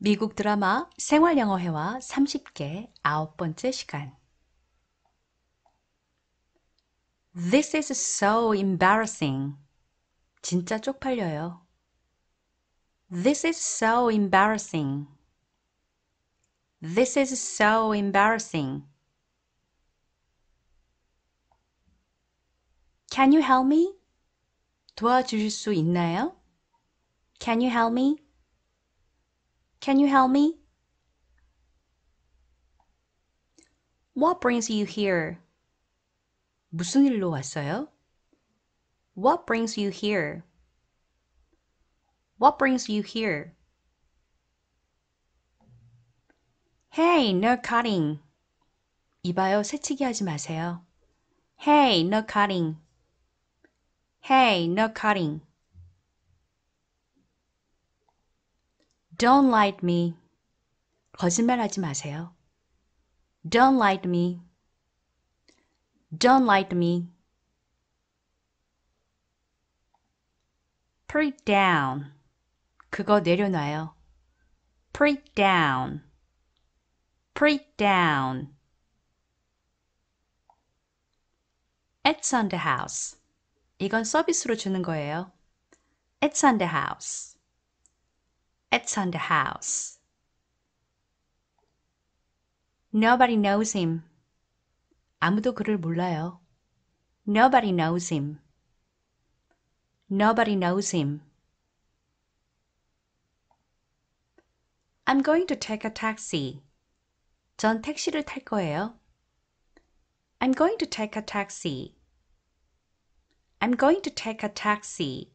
미국 드라마 생활영어 회화 30개 아홉 번째 시간. This is so embarrassing. 진짜 쪽팔려요. This is so embarrassing. This is so embarrassing. Can you help me? 도와주실 수 있나요? Can you help me? Can you help me? What brings you here? 무슨 일로 왔어요? What brings you here? What brings you here? Hey, no cutting. 이봐요, 새치기 하지 마세요. Hey, no cutting. Hey, no cutting. Don't lie to me. 거짓말하지 마세요. Don't lie to me. Don't lie to me. Put it down. 그거 내려놔요. Put it down. Put it down. It's on the house. 이건 서비스로 주는 거예요. It's on the house. It's on the house. Nobody knows him. 아무도 그를 몰라요. Nobody knows him. Nobody knows him. I'm going to take a taxi. 전 택시를 탈 거예요. I'm going to take a taxi. I'm going to take a taxi.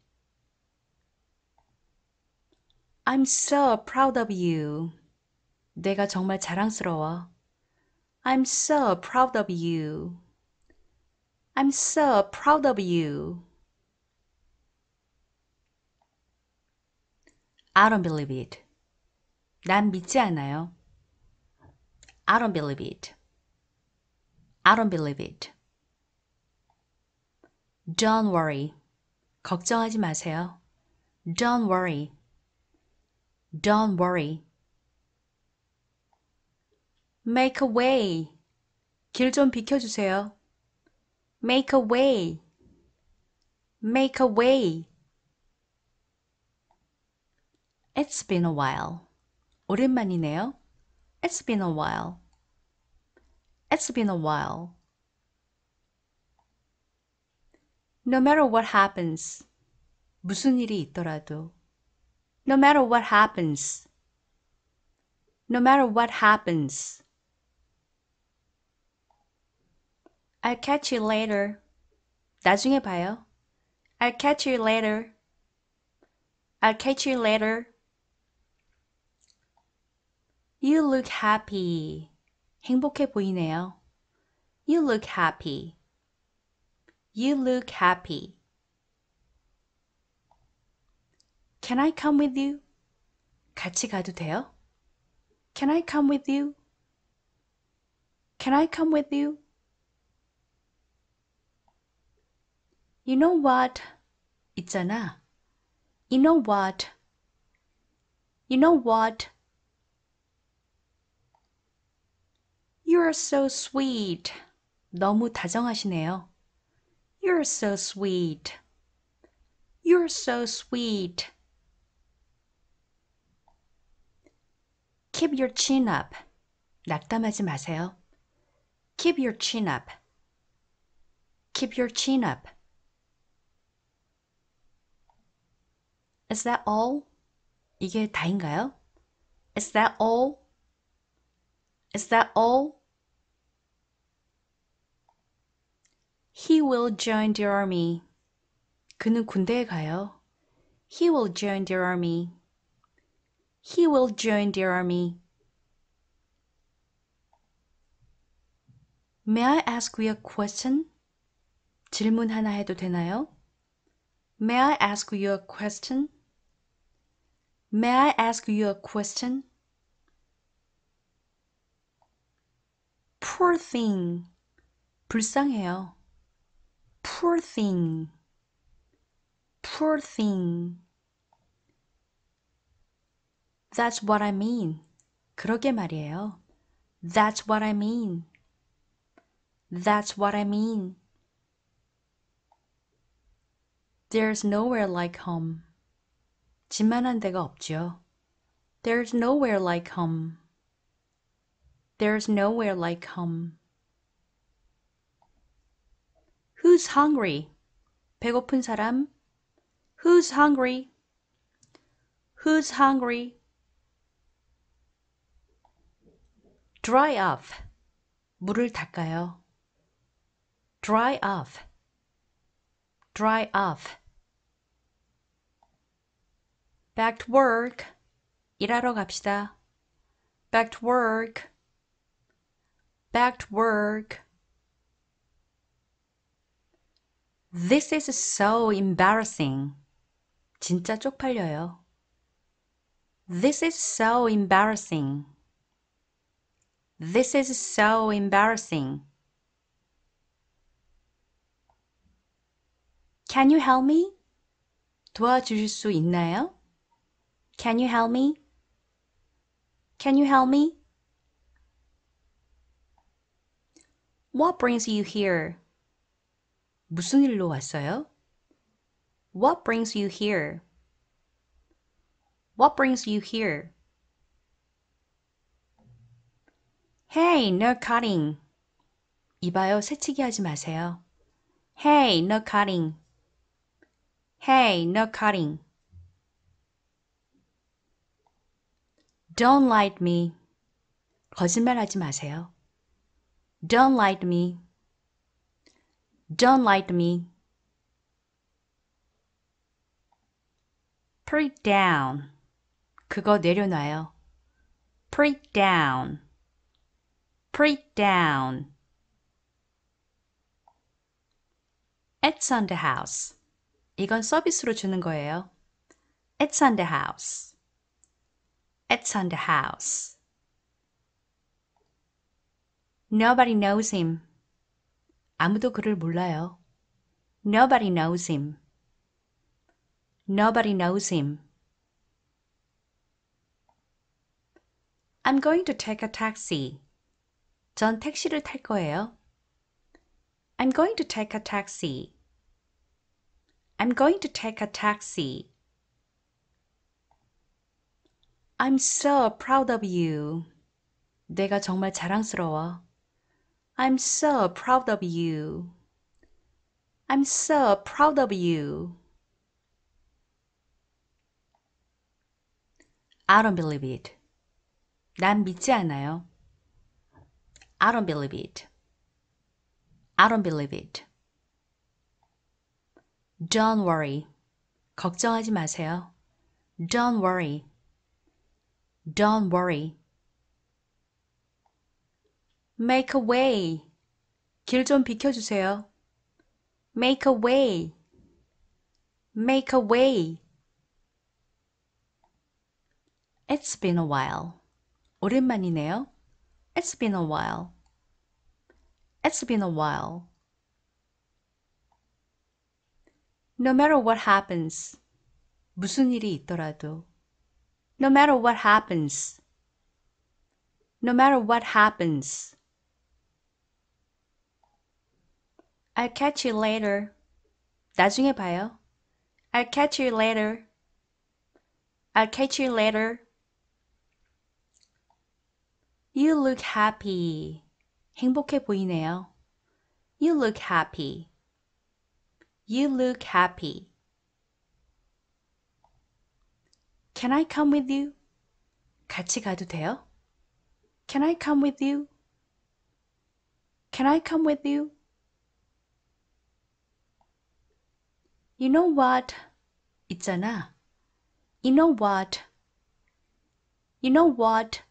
I'm so proud of you. 내가 정말 자랑스러워. I'm so proud of you. I'm so proud of you. I don't believe it. 난 믿지 않아요. I don't believe it. I don't believe it. Don't worry. 걱정하지 마세요. Don't worry. Don't worry. Make a way. 길 좀 비켜주세요. Make a way. Make a way. It's been a while. 오랜만이네요. It's been a while. It's been a while. No matter what happens. 무슨 일이 있더라도. No matter what happens. No matter what happens. I'll catch you later. 나중에 봐요. I'll catch you later. I'll catch you later. You look happy. 행복해 보이네요. You look happy. You look happy. Can I come with you? 같이 가도 돼요? Can I come with you? Can I come with you? You know what? 있잖아. You know what? You know what? You're so sweet. 너무 다정하시네요. You're so sweet. You're so sweet. Keep your chin up. 낙담하지 마세요. Keep your chin up. Keep your chin up. Is that all? 이게 다인가요? Is that all? Is that all? He will join the army. 그는 군대에 가요. He will join the army. He will join the army. May I ask you a question? 질문 하나 해도 되나요? May I ask you a question? May I ask you a question? Poor thing. 불쌍해요. Poor thing. Poor thing. That's what I mean. 그러게 말이에요. That's what I mean. That's what I mean. There's nowhere like home. 집만한 데가 없죠. There's nowhere like home. There's nowhere like home. Who's hungry? 배고픈 사람? Who's hungry? Who's hungry? Dry off. 물을 닦아요. Dry off. Dry off. Back to work. 일하러 갑시다. Back to work. Back to work. This is so embarrassing. 진짜 쪽팔려요. This is so embarrassing. This is so embarrassing. Can you help me? 도와주실 수 있나요? Can you help me? Can you help me? What brings you here? 무슨 일로 왔어요? What brings you here? What brings you here? Hey, no cutting. 이봐요, 새치기 하지 마세요. Hey, no cutting. Hey, no cutting. Don't lie to me. 거짓말 하지 마세요. Don't lie to me. Don't lie to me. Put it down. 그거 내려놔요. Put it down. Put it down. It's on the house. 이건 서비스로 주는 거예요. It's on the house. It's on the house. Nobody knows him. 아무도 그를 몰라요. Nobody knows him. Nobody knows him. I'm going to take a taxi. 전 택시를 탈 거예요. I'm going to take a taxi. I'm going to take a taxi. I'm so proud of you. 내가 정말 자랑스러워. I'm so proud of you. I'm so proud of you. I don't believe it. 난 믿지 않아요. I don't believe it. I don't believe it. Don't worry. 걱정하지 마세요. Don't worry. Don't worry. Make a way. 길 좀 비켜주세요. Make a way. Make a way. It's been a while. 오랜만이네요. It's been a while. It's been a while. No matter what happens. 무슨 일이 있더라도. No matter what happens. No matter what happens. I'll catch you later. 나중에 봐요. I'll catch you later. I'll catch you later. You look happy. 행복해 보이네요. You look happy. You look happy. Can I come with you? 같이 가도 돼요? Can I come with you? Can I come with you? You know what? 있잖아. You know what? You know what?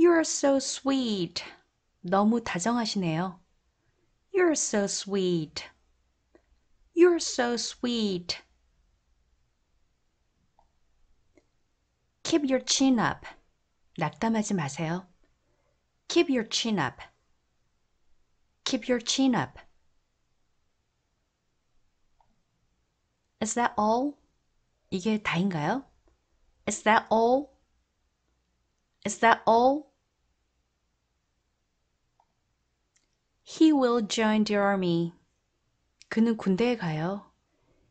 You're so sweet. 너무 다정하시네요. You're so sweet. You're so sweet. Keep your chin up. 낙담하지 마세요. Keep your chin up. Keep your chin up. Is that all? 이게 다인가요? Is that all? Is that all? He will join the army. 그는 군대에 가요.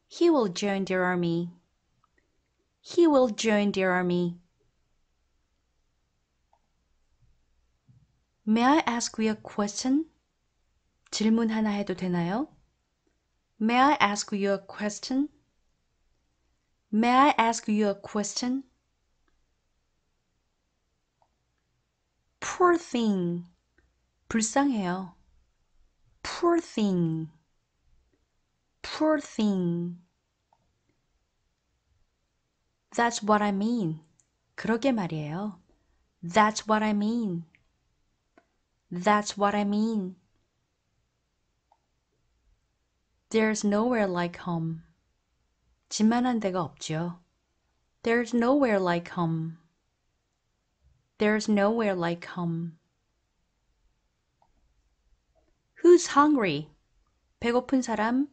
He will join the army. He will join the army. May I ask you a question? 질문 하나 해도 되나요? May I ask you a question? May I ask you a question? Poor thing. 불쌍해요. Poor thing. Poor thing. That's what I mean. 그러게 말이에요. That's what I mean. That's what I mean. There's nowhere like home. 집만한 데가 없죠. There's nowhere like home. There's nowhere like home. Who's hungry? 배고픈 사람?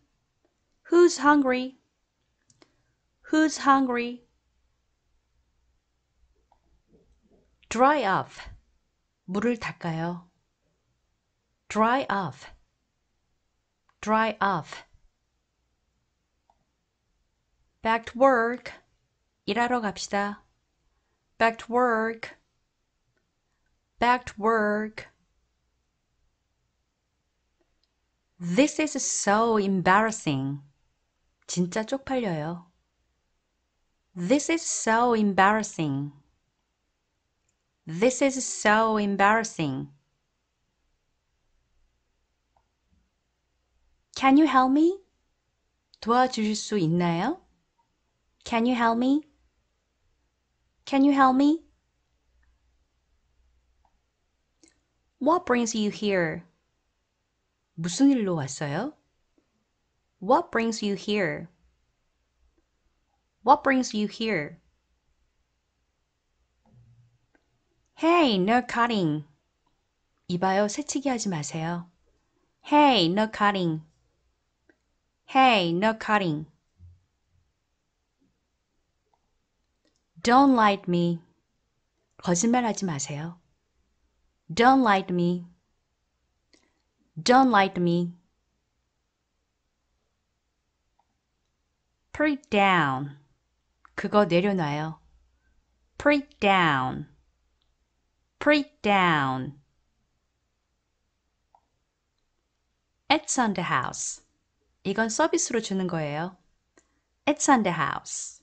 Who's hungry? Who's hungry? Dry off. 물을 닦아요. Dry off. Dry off. Back to work. 일하러 갑시다. Back to work. Back to work. This is so embarrassing. 진짜 쪽팔려요. This is so embarrassing. This is so embarrassing. Can you help me? 도와주실 수 있나요? Can you help me? Can you help me? What brings you here? 무슨 일로 왔어요? What brings you here? What brings you here? Hey, no cutting. 이봐요, 새치기 하지 마세요. Hey, no cutting. Hey, no cutting. Don't lie to me. 거짓말 하지 마세요. Don't lie to me. Don't lie to me. Put it down. 그거 내려놔요. Put it down. Put it down. It's on the house. 이건 서비스로 주는 거예요. It's on the house.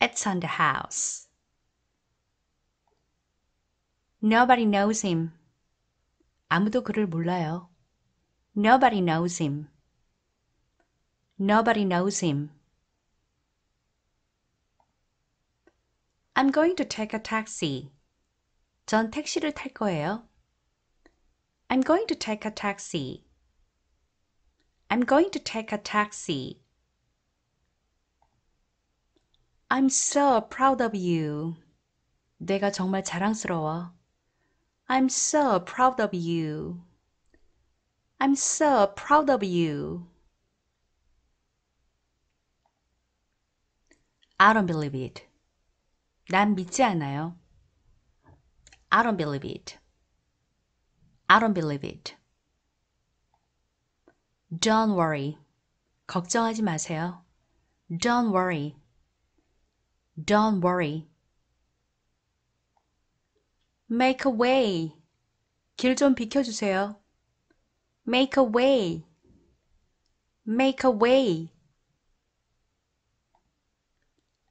It's on the house. Nobody knows him. 아무도 그를 몰라요. Nobody knows him. Nobody knows him. I'm going to take a taxi. 전 택시를 탈 거예요. I'm going to take a taxi. I'm going to take a taxi. I'm so proud of you. 내가 정말 자랑스러워. I'm so proud of you. I'm so proud of you. I don't believe it. 난 믿지 않아요. I don't believe it. I don't believe it. Don't worry. 걱정하지 마세요. Don't worry. Don't worry. Make a way. 길 좀 비켜주세요. Make a way. Make a way.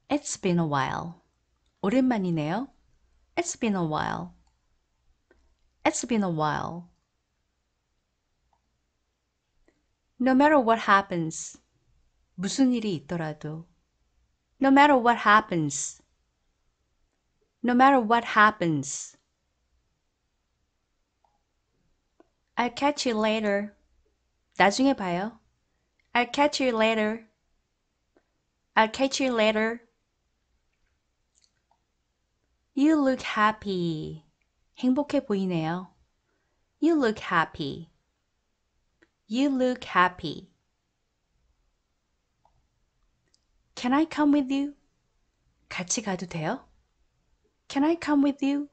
It's been a while. 오랜만이네요. It's been a while. It's been a while. No matter what happens. 무슨 일이 있더라도. No matter what happens. No matter what happens. I'll catch you later. 나중에 봐요. I'll catch you later. I'll catch you later. You look happy. 행복해 보이네요. You look happy. You look happy. Can I come with you? 같이 가도 돼요? Can I come with you?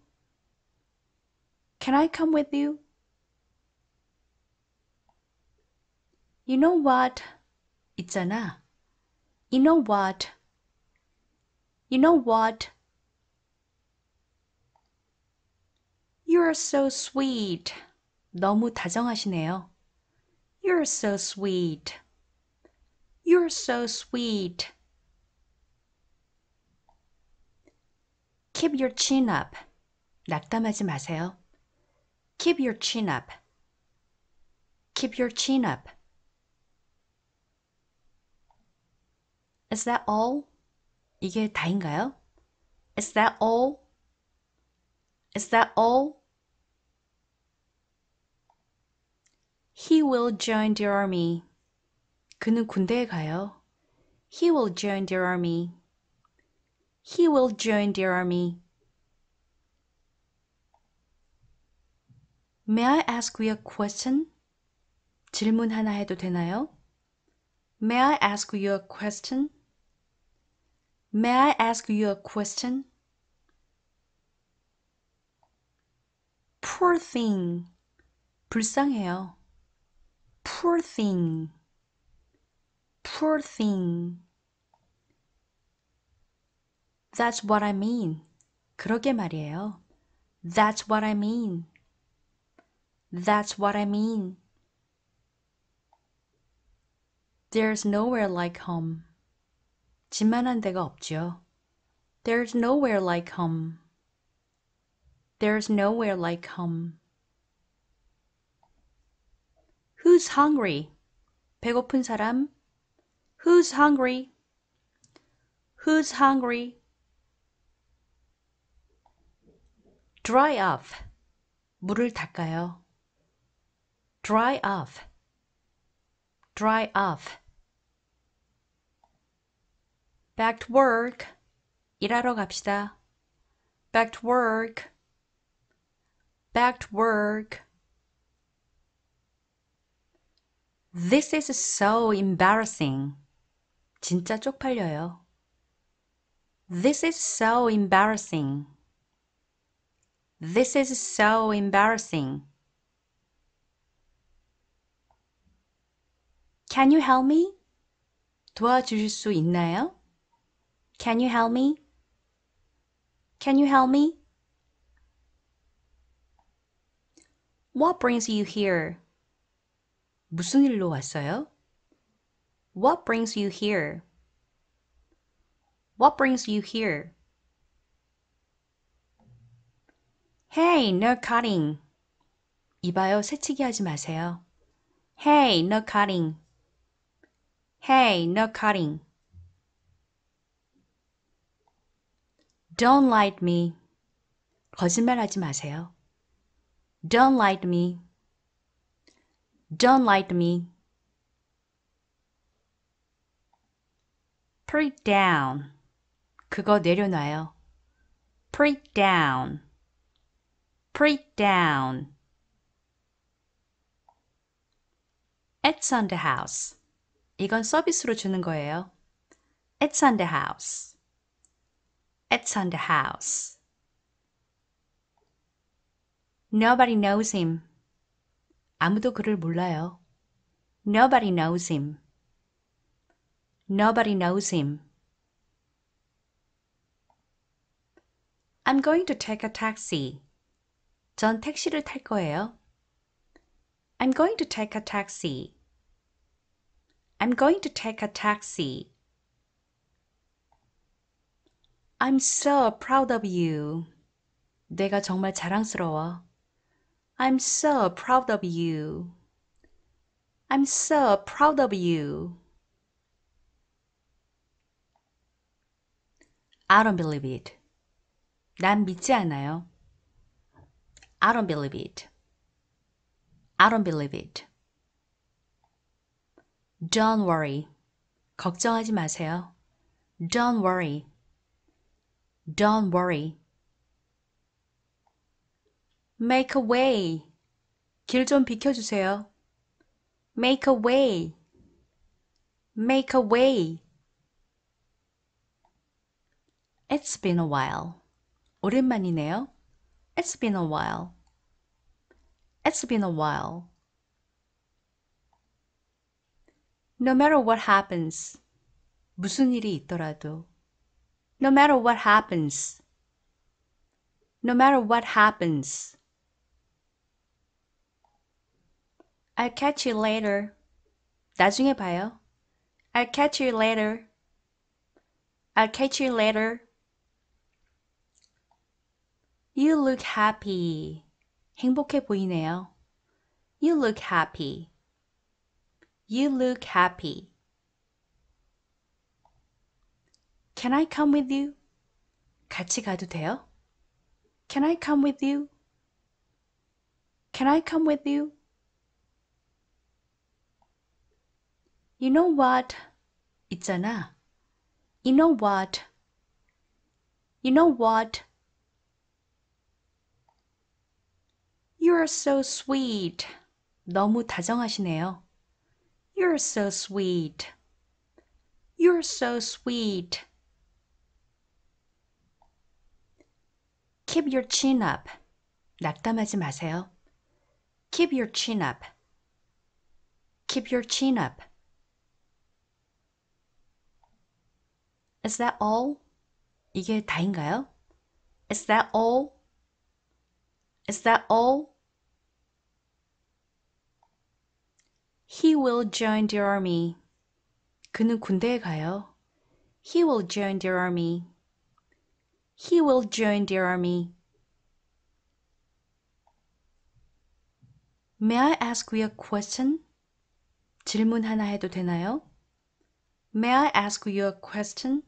Can I come with you? You know what? 있잖아. You know what? You know what? You're so sweet. 너무 다정하시네요. You're so sweet. You're so sweet. Keep your chin up. 낙담하지 마세요. Keep your chin up. Keep your chin up. Is that all? 이게 다인가요? Is that all? Is that all? He will join the army. 그는 군대에 가요. He will join the army. He will join the army. May I ask you a question? 질문 하나 해도 되나요? May I ask you a question? May I ask you a question? Poor thing. 불쌍해요. Poor thing. Poor thing. That's what I mean. 그러게 말이에요. That's what I mean. That's what I mean. There's nowhere like home. 집만한 데가 없죠. There's nowhere like home. There's nowhere like home. Who's hungry? 배고픈 사람? Who's hungry? Who's hungry? Dry off. 물을 닦아요. Dry off. Dry off. Back to work. 일하러 갑시다. Back to work. Back to work. This is so embarrassing. 진짜 쪽팔려요. This is so embarrassing. This is so embarrassing. Can you help me? 도와주실 수 있나요? Can you help me? Can you help me? What brings you here? 무슨 일로 왔어요? What brings you here? What brings you here? Hey, no cutting. 이봐요, 새치기 하지 마세요. Hey, no cutting. Hey, no cutting. Don't like me. 거짓말하지 마세요. Don't like me. Don't like me. Put it down. 그거 내려놔요. Put it down. Put it down. It's on the house. 이건 서비스로 주는 거예요. It's on the house. It's on the house. Nobody knows him. 아무도 그를 몰라요. Nobody knows him. Nobody knows him. I'm going to take a taxi. 전 택시를 탈 거예요. I'm going to take a taxi. I'm going to take a taxi. I'm so proud of you. 내가 정말 자랑스러워. I'm so proud of you. I'm so proud of you. I don't believe it. 난 믿지 않아요. I don't believe it. I don't believe it. Don't worry. 걱정하지 마세요. Don't worry. Don't worry. Make a way. 길 좀 비켜주세요. Make a way. Make a way. It's been a while. 오랜만이네요. It's been a while. It's been a while. No matter what happens. 무슨 일이 있더라도. No matter what happens. No matter what happens. I'll catch you later. 나중에 봐요. I'll catch you later. I'll catch you later. You look happy. 행복해 보이네요. You look happy. You look happy. Can I come with you? 같이 가도 돼요? Can I come with you? Can I come with you? You know what? 있잖아. You know what? You know what? You're so sweet. 너무 다정하시네요. You're so sweet. You're so sweet. Keep your chin up. 낙담하지 마세요. Keep your chin up. Keep your chin up. Is that all? 이게 다인가요? Is that all? Is that all? He will join the army. 그는 군대에 가요. He will join the army. He will join the army. May I ask you a question? 질문 하나 해도 되나요? May I ask you a question?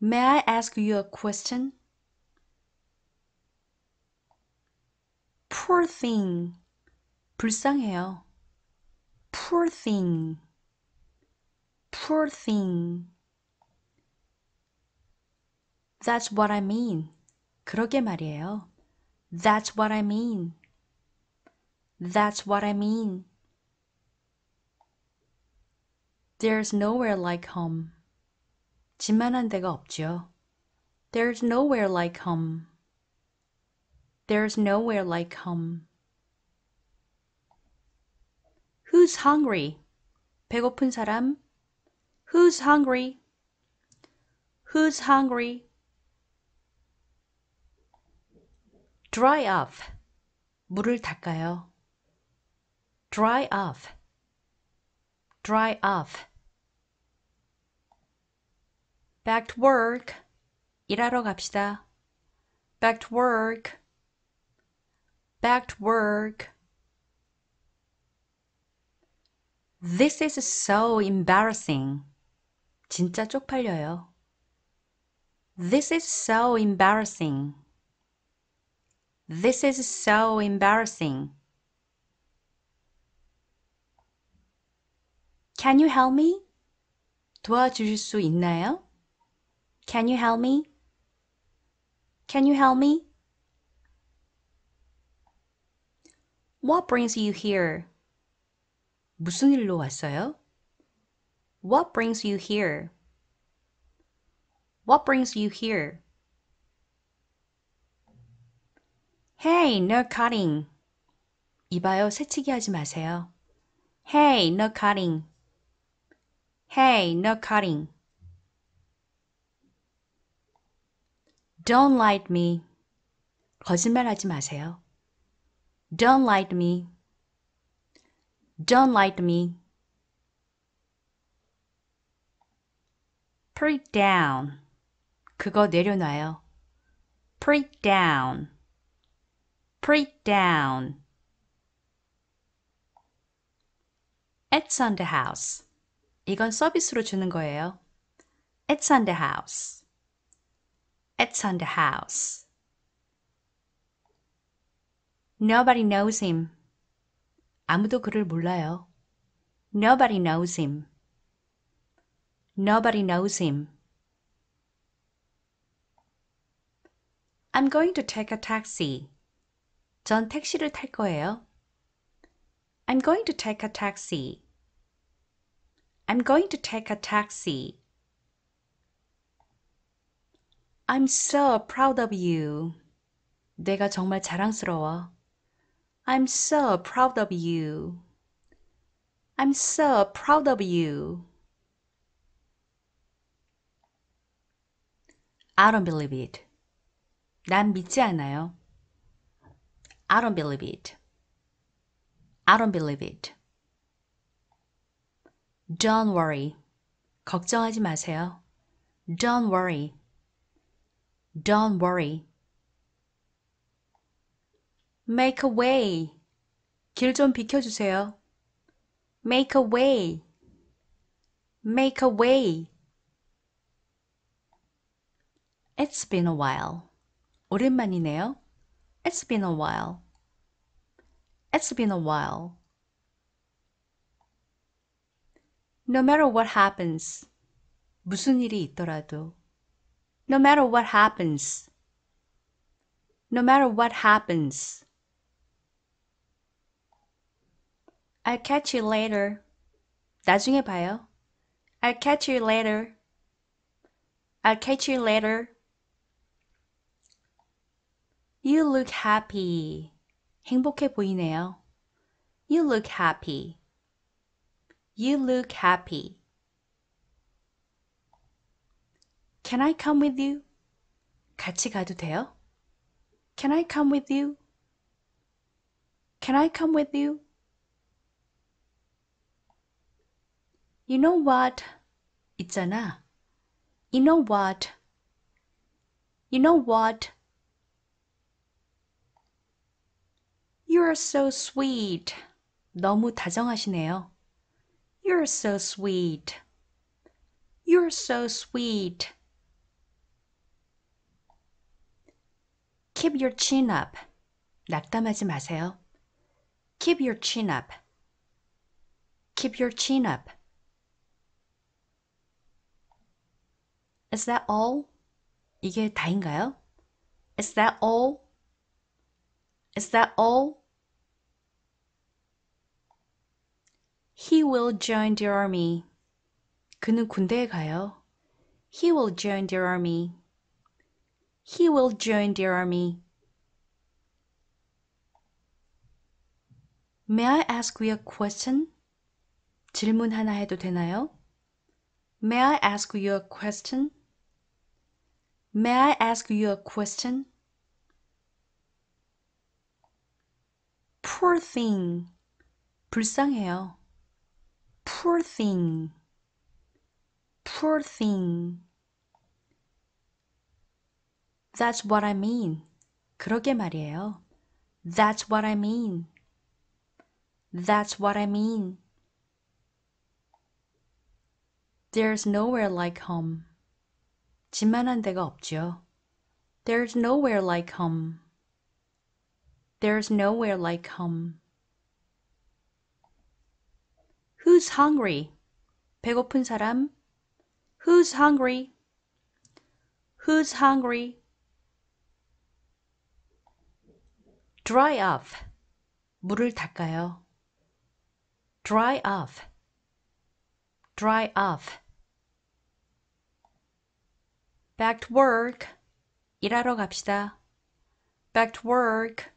May I ask you a question? Poor thing. 불쌍해요. Poor thing. Poor thing. That's what I mean. 그러게 말이에요. That's what I mean. That's what I mean. There's nowhere like home. 집만한 데가 없죠. There's nowhere like home. There's nowhere like home. Who's hungry? 배고픈 사람? Who's hungry? Who's hungry? Dry off. 물을 닦아요. Dry off. Dry off. Back to work. 일하러 갑시다. Back to work. Back to work. This is so embarrassing. 진짜 쪽팔려요. This is so embarrassing. This is so embarrassing. Can you help me? 도와주실 수 있나요? Can you help me? Can you help me? What brings you here? 무슨 일로 왔어요? What brings you here? What brings you here? Hey, no cutting. 이봐요, 새치기 하지 마세요. Hey, no cutting. Hey, no cutting. Don't lie to me. 거짓말 하지 마세요. Don't lie to me. Don't lie to me. Put it down. 그거 내려놔요. Put it down. Put it down. It's on the house. 이건 서비스로 주는 거예요. It's on the house. It's on the house. Nobody knows him. 아무도 그를 몰라요. Nobody knows him. Nobody knows him. I'm going to take a taxi. 전 택시를 탈 거예요. I'm going to take a taxi. I'm going to take a taxi. I'm so proud of you. 내가 정말 자랑스러워. I'm so proud of you. I'm so proud of you. I don't believe it. 난 믿지 않아요. I don't believe it. I don't believe it. Don't worry. 걱정하지 마세요. Don't worry. Don't worry. Make a way. 길 좀 비켜주세요. Make a way. Make a way. It's been a while. 오랜만이네요. It's been a while. It's been a while. No matter what happens. 무슨 일이 있더라도. No matter what happens. No matter what happens. I'll catch you later. 나중에 봐요. I'll catch you later. I'll catch you later. You look happy. 행복해 보이네요. You look happy. You look happy. Can I come with you? 같이 가도 돼요? Can I come with you? Can I come with you? You know what? 있잖아. You know what? You know what? You're so sweet. 너무 다정하시네요. You're so sweet. You're so sweet. Keep your chin up. 낙담하지 마세요. Keep your chin up. Keep your chin up. Is that all? 이게 다인가요? Is that all? Is that all? He will join the army. 그는 군대에 가요. He will join the army. He will join the army. May I ask you a question? 질문 하나 해도 되나요? May I ask you a question? May I ask you a question? Poor thing. 불쌍해요. Poor thing. Poor thing. That's what I mean. 그러게 말이에요. That's what I mean. That's what I mean. There's nowhere like home. 집만한 데가 없죠. There's nowhere like home. There's nowhere like home. Who's hungry? 배고픈 사람? Who's hungry? Who's hungry? Dry off. 물을 닦아요. Dry off. Dry off. Back to work. 일하러 갑시다. Back to work.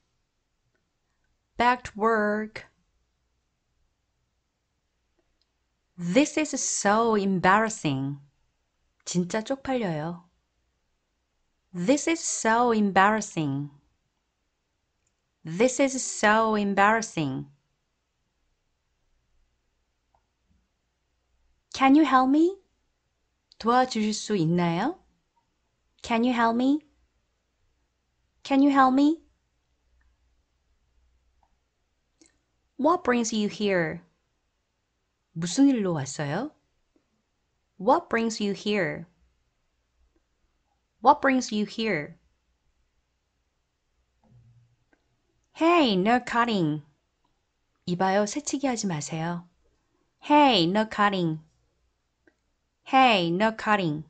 Back to work. This is so embarrassing. 진짜 쪽팔려요. This is so embarrassing. This is so embarrassing. Can you help me? 도와주실 수 있나요? Can you help me? Can you help me? What brings you here? 무슨 일로 왔어요? What brings you here? What brings you here? Hey, no cutting. 이봐요, 새치기 하지 마세요. Hey, no cutting. Hey, no cutting.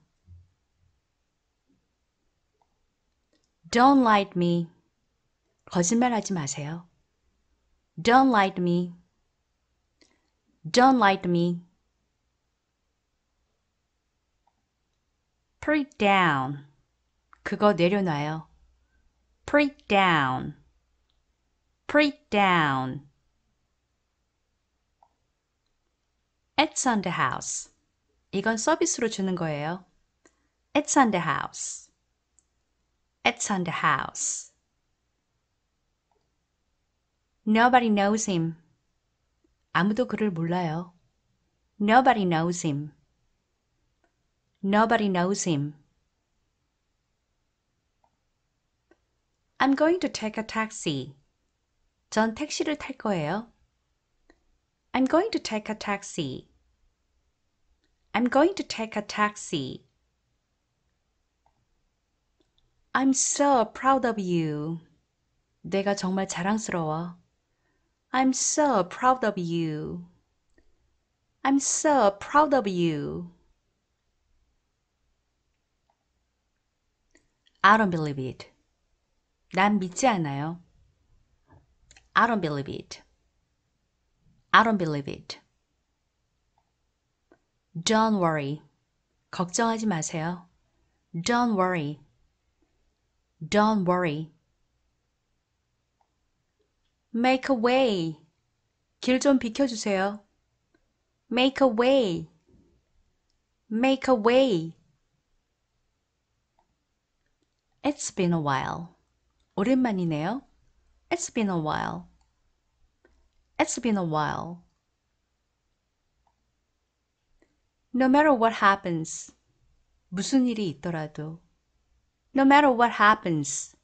Don't lie to me. 거짓말하지 마세요. Don't lie to me. Don't lie to me. Put it down. 그거 내려놔요. Put it down. Put it down. It's on the house. 이건 서비스로 주는 거예요. It's on the house. It's on the house. Nobody knows him. 아무도 그를 몰라요. Nobody knows him. Nobody knows him. I'm going to take a taxi. 전 택시를 탈 거예요. I'm going to take a taxi. I'm going to take a taxi. I'm so proud of you. 내가 정말 자랑스러워. I'm so proud of you. I'm so proud of you. I don't believe it. 난 믿지 않아요. I don't believe it. I don't believe it. Don't worry. 걱정하지 마세요. Don't worry. Don't worry. Make a way. 길 좀 비켜주세요. Make a way. Make a way. It's been a while. 오랜만이네요. It's been a while. It's been a while. No matter what happens. 무슨 일이 있더라도. No matter what happens.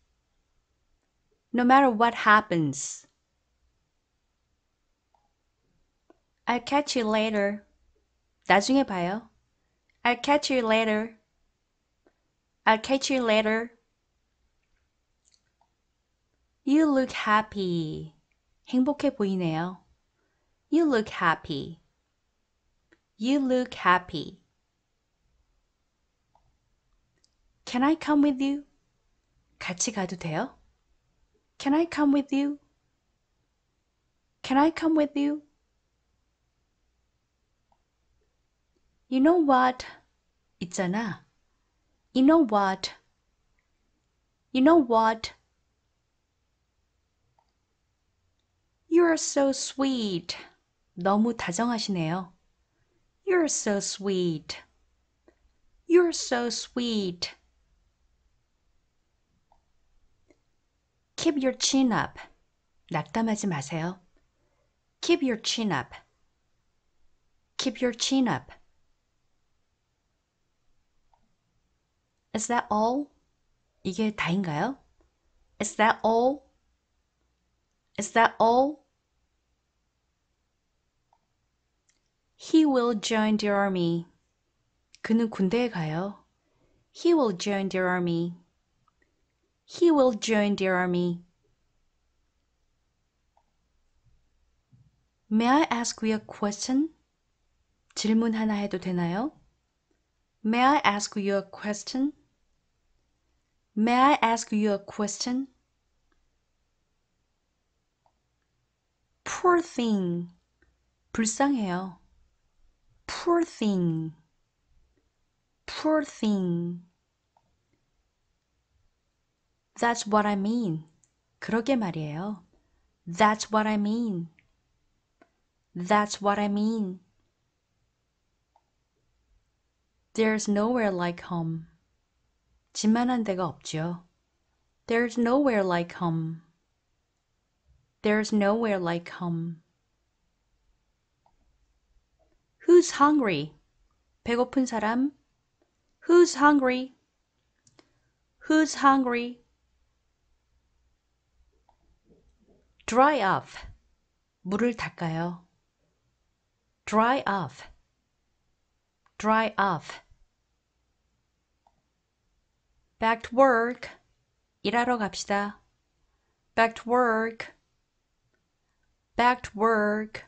No matter what happens. I'll catch you later. 나중에 봐요. I'll catch you later. I'll catch you later. You look happy. 행복해 보이네요. You look happy. You look happy. Can I come with you? 같이 가도 돼요? Can I come with you? Can I come with you? You know what? 있잖아. You know what? You know what? You're so sweet. 너무 다정하시네요. You're so sweet. You're so sweet. Keep your chin up. 낙담하지 마세요. Keep your chin up. Keep your chin up. Is that all? 이게 다인가요? Is that all? Is that all? He will join the army. 그는 군대에 가요. He will join the army. He will join the army. May I ask you a question? 질문 하나 해도 되나요? May I ask you a question? May I ask you a question? Poor thing. 불쌍해요. Poor thing. Poor thing. That's what I mean. 그러게 말이에요. That's what I mean. That's what I mean. There's nowhere like home. 집만한 데가 없죠. There's nowhere like home. There's nowhere like home. Who's hungry? 배고픈 사람? Who's hungry? Who's hungry? Dry off. 물을 닦아요. Dry off. Dry off. Back to work. 일하러 갑시다. Back to work. Back to work.